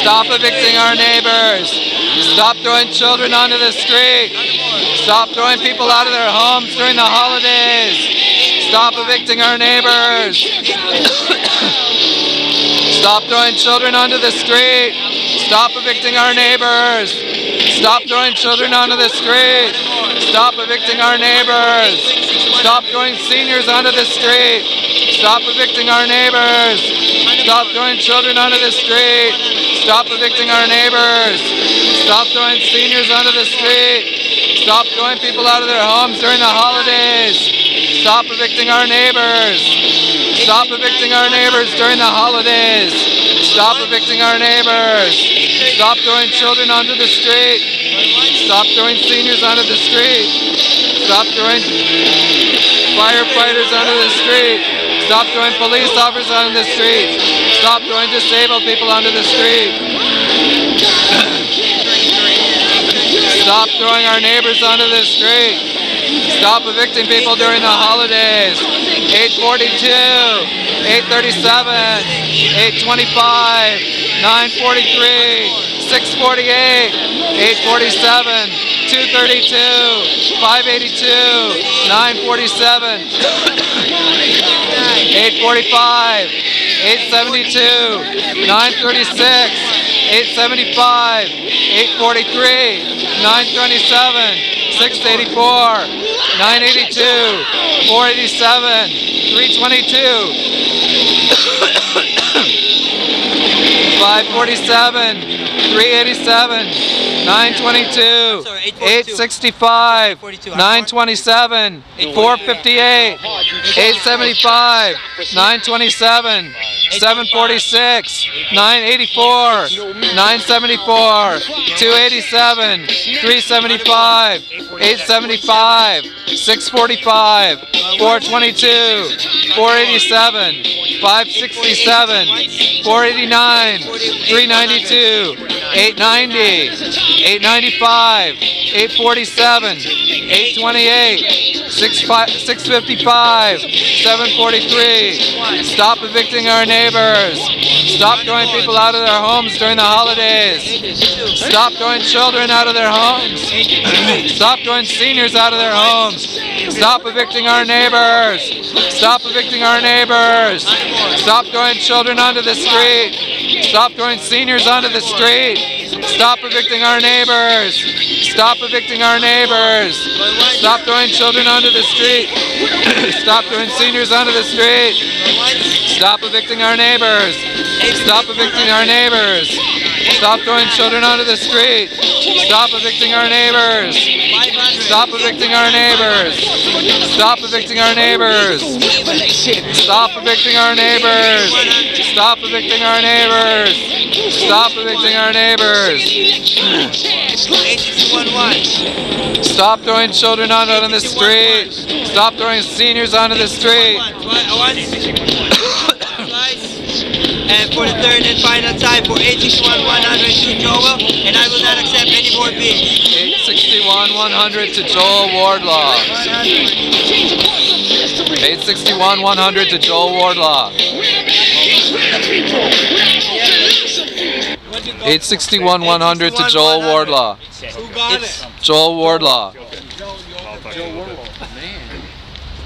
Stop evicting our neighbors. Stop throwing children onto the street. Stop throwing people out of their homes during the holidays. Stop evicting our neighbors. Stop throwing children onto the street. Stop evicting our neighbors. Stop throwing children onto the street. Stop evicting our neighbors. Stop throwing seniors onto the street. Stop evicting our neighbors. Stop throwing children onto the street. Stop evicting our neighbors. Stop throwing seniors onto the street. Stop throwing people out of their homes during the holidays. Stop evicting our neighbors. Stop evicting our neighbors during the holidays. Stop evicting our neighbors. Stop throwing children onto the street. Stop throwing seniors onto the street. Stop throwing firefighters onto the street. Stop throwing police officers onto the street. Stop throwing disabled people onto the street. Stop throwing our neighbors onto the street. Stop evicting people during the holidays. 842, 837, 825, 943, 648, 847, 232, 582, 947, 845, 872, 936, 875, 843, 927, 684, 982, 487, 322, 547, 387, 922, 865, 927, 458, 875, 927, 746, 984, 974, 287, 375, 875, 645, 422, 487, 567, 489, 392, 890, 895, 847, 828, 655, 743. Stop evicting our neighbors. Stop throwing people out of their homes during the holidays. Stop throwing children out of their homes. Stop throwing seniors out of their homes. Stop evicting our neighbors. Stop evicting our neighbors. Stop throwing children onto the street. Stop throwing seniors onto the street. Stop evicting our neighbors. Stop evicting our neighbors. Stop throwing children onto the street. Stop throwing seniors onto the street. Stop evicting our neighbors. Stop evicting our neighbors. Stop throwing children onto the street. Stop evicting our neighbors. Stop evicting our neighbors. Stop evicting our neighbors. Stop evicting our neighbors. Stop evicting our neighbors. Stop evicting our neighbors. Stop throwing children onto the street. Stop throwing seniors onto the street. And for the third and final time for 861 100 to Joel, and I will not accept any more bids. 861 100 to Joel Wardlaw. 861 100 to Joel Wardlaw. 861 100 to Joel Wardlaw. Joel Wardlaw.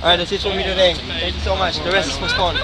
Alright, that's it for me today. Thank you so much. The rest is postponed.